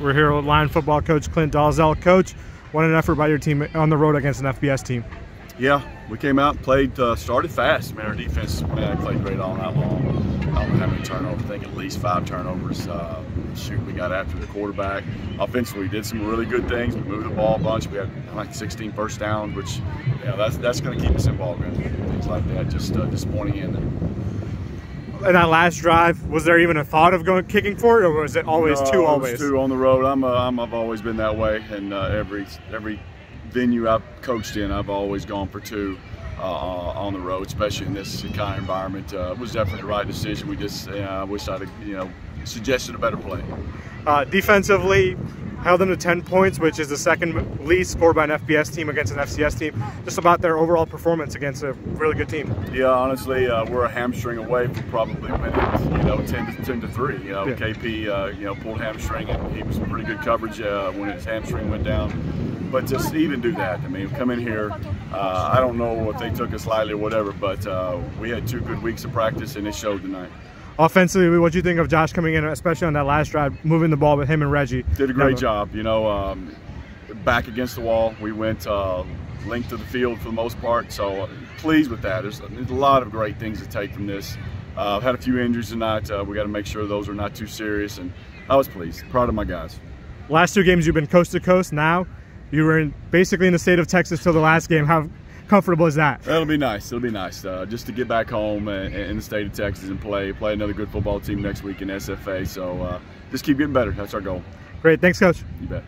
We're here with Lion football coach Clint Dolezel. Coach, what an effort by your team on the road against an FBS team. Yeah, we came out played, uh, started fast. Man, our defense man, played great all night long. I don't how many turnovers. I think at least five turnovers. Uh, shoot, we got after the quarterback. Offensively, we did some really good things. We moved the ball a bunch. We had like 16 first downs, which know, that's that's going to keep us in ball game. Things like that, just uh, disappointing in in that last drive, was there even a thought of going kicking for it, or was it always no, two always? two on the road. I'm, uh, I'm I've always been that way, and uh, every every venue I've coached in, I've always gone for two. Uh, on the road, especially in this kind of environment, uh, was definitely the right decision. We just, I wish I'd, you know, suggested a better play. Uh, defensively, held them to 10 points, which is the second least scored by an FBS team against an FCS team. Just about their overall performance against a really good team. Yeah, honestly, uh, we're a hamstring away from probably winning, you know, 10 to 10 to three. You know, yeah. KP, uh, you know, pulled hamstring and he was pretty good coverage uh, when his hamstring went down. But just even do that, I mean, come in here. Uh, I don't know if they took us lightly or whatever, but uh, we had two good weeks of practice and it showed tonight. Offensively, what do you think of Josh coming in, especially on that last drive, moving the ball with him and Reggie? Did a great Never. job. You know, um, back against the wall. We went uh, linked to the field for the most part, so uh, pleased with that. There's, there's, a lot of great things to take from this. Uh, I've had a few injuries tonight. Uh, we got to make sure those are not too serious, and I was pleased. Proud of my guys. Last two games, you've been coast to coast. Now, you were in, basically in the state of Texas till the last game. How comfortable is that? It'll be nice. It'll be nice uh, just to get back home in the state of Texas and play play another good football team next week in SFA. So uh, just keep getting better. That's our goal. Great. Thanks, Coach. You bet.